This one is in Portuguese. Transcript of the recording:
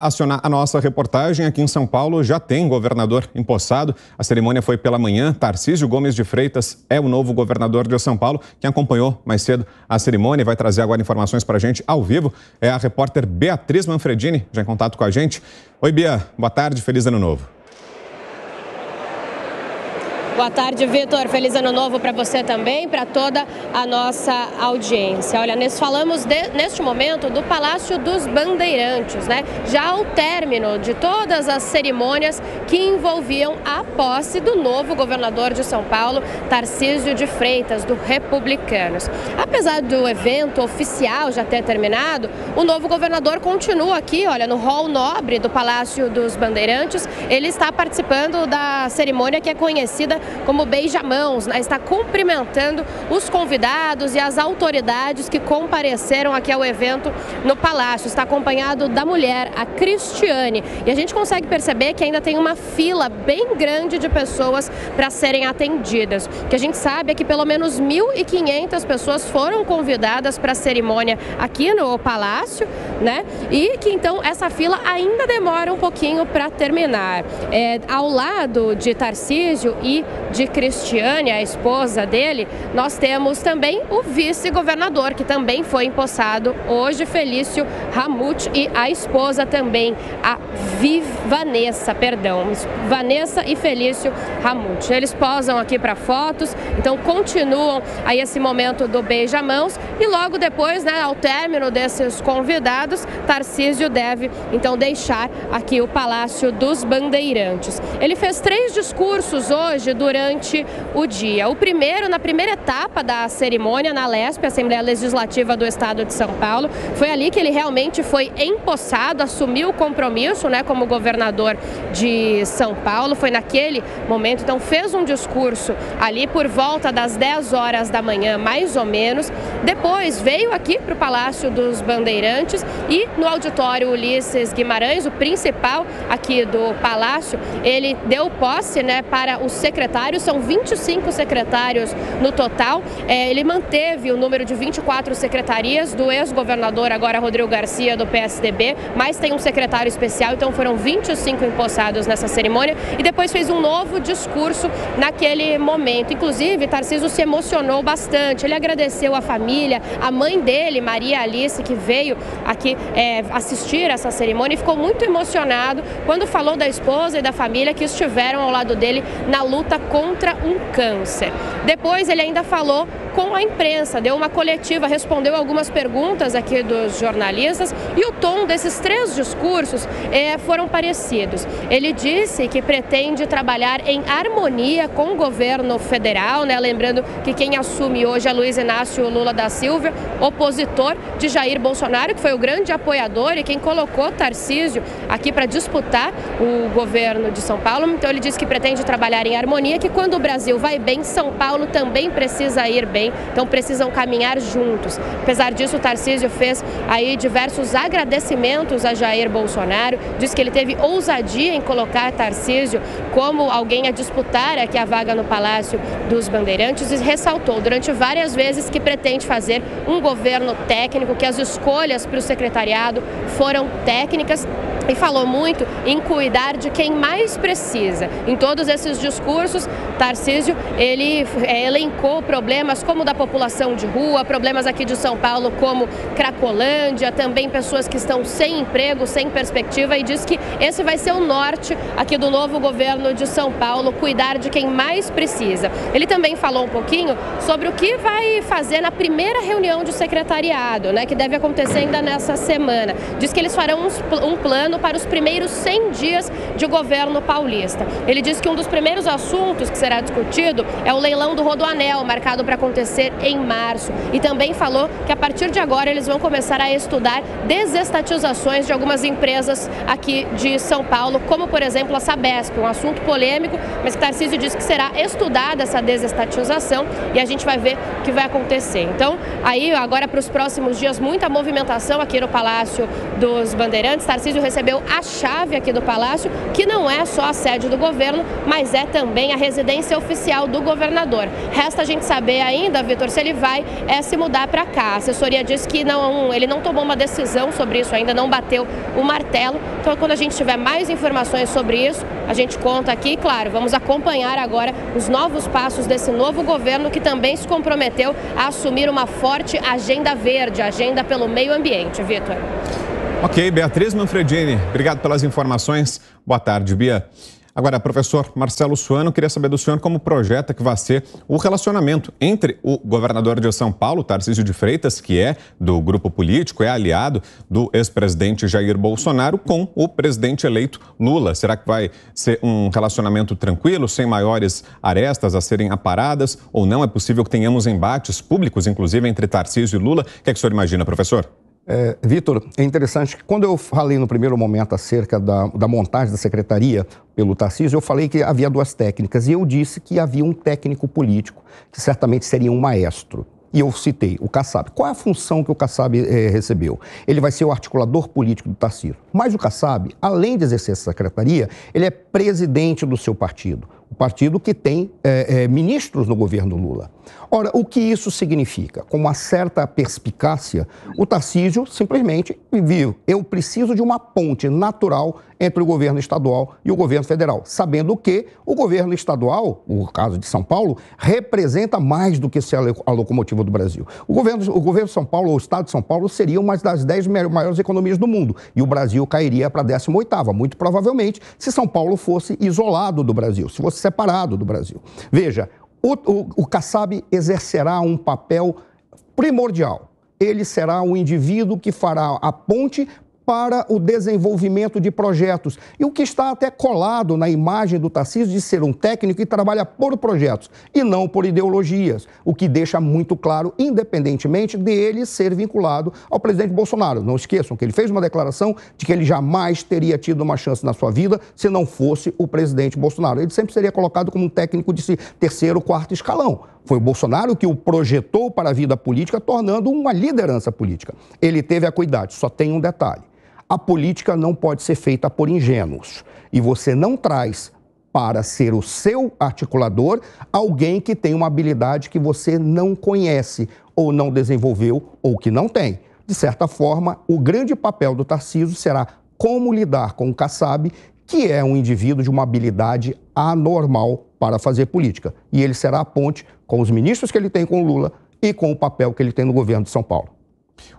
acionar a nossa reportagem aqui em São Paulo. Já tem governador empossado. A cerimônia foi pela manhã. Tarcísio Gomes de Freitas é o novo governador de São Paulo. Quem acompanhou mais cedo a cerimônia e vai trazer agora informações para a gente ao vivo é a repórter Beatriz Manfredini, já em contato com a gente. Oi, Bia. Boa tarde. Feliz Ano Novo. Boa tarde, Vitor. Feliz ano novo para você também, para toda a nossa audiência. Olha, nós falamos de, neste momento do Palácio dos Bandeirantes, né? Já ao término de todas as cerimônias que envolviam a posse do novo governador de São Paulo, Tarcísio de Freitas, do Republicanos. Apesar do evento oficial já ter terminado, o novo governador continua aqui, olha, no hall nobre do Palácio dos Bandeirantes. Ele está participando da cerimônia que é conhecida como beija-mãos, né? está cumprimentando os convidados e as autoridades que compareceram aqui ao evento no Palácio. Está acompanhado da mulher, a Cristiane. E a gente consegue perceber que ainda tem uma fila bem grande de pessoas para serem atendidas. O que a gente sabe é que pelo menos 1.500 pessoas foram convidadas para a cerimônia aqui no Palácio, né? E que então essa fila ainda demora um pouquinho para terminar. É, ao lado de Tarcísio e de Cristiane, a esposa dele, nós temos também o vice-governador, que também foi empossado hoje, Felício Ramute, e a esposa também, a Viv Vanessa, perdão, Vanessa e Felício Ramute. Eles posam aqui para fotos, então continuam aí esse momento do beija-mãos e logo depois, né, ao término desses convidados, Tarcísio deve então deixar aqui o Palácio dos Bandeirantes. Ele fez três discursos hoje durante durante o dia. O primeiro, na primeira etapa da cerimônia na LESP, Assembleia Legislativa do Estado de São Paulo, foi ali que ele realmente foi empossado, assumiu o compromisso né, como governador de São Paulo. Foi naquele momento, então fez um discurso ali por volta das 10 horas da manhã, mais ou menos. Depois veio aqui para o Palácio dos Bandeirantes e no auditório Ulisses Guimarães, o principal aqui do Palácio, ele deu posse né, para o secretário secretários, são 25 secretários no total. É, ele manteve o número de 24 secretarias do ex-governador, agora Rodrigo Garcia, do PSDB, mas tem um secretário especial, então foram 25 empossados nessa cerimônia e depois fez um novo discurso naquele momento. Inclusive, Tarcísio se emocionou bastante, ele agradeceu a família, a mãe dele, Maria Alice, que veio aqui é, assistir essa cerimônia e ficou muito emocionado quando falou da esposa e da família que estiveram ao lado dele na luta contra um câncer. Depois ele ainda falou com a imprensa, deu uma coletiva, respondeu algumas perguntas aqui dos jornalistas e o tom desses três discursos é, foram parecidos. Ele disse que pretende trabalhar em harmonia com o governo federal, né? lembrando que quem assume hoje é Luiz Inácio Lula da Silva, opositor de Jair Bolsonaro, que foi o grande apoiador e quem colocou Tarcísio aqui para disputar o governo de São Paulo. Então ele disse que pretende trabalhar em harmonia, que quando o Brasil vai bem, São Paulo também precisa ir bem então precisam caminhar juntos. Apesar disso, o Tarcísio fez aí diversos agradecimentos a Jair Bolsonaro, diz que ele teve ousadia em colocar Tarcísio como alguém a disputar aqui a vaga no Palácio dos Bandeirantes e ressaltou durante várias vezes que pretende fazer um governo técnico, que as escolhas para o secretariado foram técnicas e falou muito em cuidar de quem mais precisa. Em todos esses discursos, Tarcísio ele é, elencou problemas como da população de rua, problemas aqui de São Paulo como Cracolândia, também pessoas que estão sem emprego, sem perspectiva e diz que esse vai ser o norte aqui do novo governo de São Paulo, cuidar de quem mais precisa. Ele também falou um pouquinho sobre o que vai fazer na primeira reunião de secretariado, né, que deve acontecer ainda nessa semana. Diz que eles farão um plano para os primeiros 100 dias de governo paulista. Ele disse que um dos primeiros assuntos que será discutido é o leilão do Rodoanel, marcado para acontecer em março. E também falou que a partir de agora eles vão começar a estudar desestatizações de algumas empresas aqui de São Paulo, como por exemplo a Sabesp, um assunto polêmico, mas que Tarcísio disse que será estudada essa desestatização e a gente vai ver o que vai acontecer. Então, aí agora para os próximos dias, muita movimentação aqui no Palácio dos Bandeirantes. Tarcísio recebeu recebeu a chave aqui do palácio, que não é só a sede do governo, mas é também a residência oficial do governador. Resta a gente saber ainda, Vitor, se ele vai é, se mudar para cá. A assessoria diz que não, ele não tomou uma decisão sobre isso ainda, não bateu o martelo. Então, quando a gente tiver mais informações sobre isso, a gente conta aqui. Claro, vamos acompanhar agora os novos passos desse novo governo que também se comprometeu a assumir uma forte agenda verde, agenda pelo meio ambiente. Vitor. Ok, Beatriz Manfredini, obrigado pelas informações. Boa tarde, Bia. Agora, professor Marcelo Suano, queria saber do senhor como projeta que vai ser o relacionamento entre o governador de São Paulo, Tarcísio de Freitas, que é do grupo político, é aliado do ex-presidente Jair Bolsonaro, com o presidente eleito Lula. Será que vai ser um relacionamento tranquilo, sem maiores arestas a serem aparadas, ou não? É possível que tenhamos embates públicos, inclusive, entre Tarcísio e Lula? O que, é que o senhor imagina, professor? É, Vitor, é interessante que quando eu falei no primeiro momento acerca da, da montagem da secretaria pelo Tarcísio, eu falei que havia duas técnicas e eu disse que havia um técnico político, que certamente seria um maestro. E eu citei o Kassab. Qual é a função que o Kassab eh, recebeu? Ele vai ser o articulador político do Tarcísio. Mas o Kassab, além de exercer essa secretaria, ele é presidente do seu partido o partido que tem é, é, ministros no governo Lula. Ora, o que isso significa? Com uma certa perspicácia, o Tarcísio simplesmente viu: eu preciso de uma ponte natural entre o governo estadual e o governo federal, sabendo que o governo estadual, o caso de São Paulo, representa mais do que ser a locomotiva do Brasil. O governo, o governo de São Paulo, ou o estado de São Paulo, seria uma das dez maiores economias do mundo e o Brasil cairia para a 18ª, muito provavelmente, se São Paulo fosse isolado do Brasil, se fosse separado do Brasil. Veja, o, o, o Kassab exercerá um papel primordial. Ele será um indivíduo que fará a ponte para o desenvolvimento de projetos. E o que está até colado na imagem do Tarcísio de ser um técnico que trabalha por projetos e não por ideologias, o que deixa muito claro, independentemente dele ser vinculado ao presidente Bolsonaro. Não esqueçam que ele fez uma declaração de que ele jamais teria tido uma chance na sua vida se não fosse o presidente Bolsonaro. Ele sempre seria colocado como um técnico de terceiro, quarto escalão. Foi o Bolsonaro que o projetou para a vida política, tornando uma liderança política. Ele teve a cuidado, só tem um detalhe a política não pode ser feita por ingênuos. E você não traz para ser o seu articulador alguém que tem uma habilidade que você não conhece, ou não desenvolveu, ou que não tem. De certa forma, o grande papel do Tarcísio será como lidar com o Kassab, que é um indivíduo de uma habilidade anormal para fazer política. E ele será a ponte com os ministros que ele tem com Lula e com o papel que ele tem no governo de São Paulo.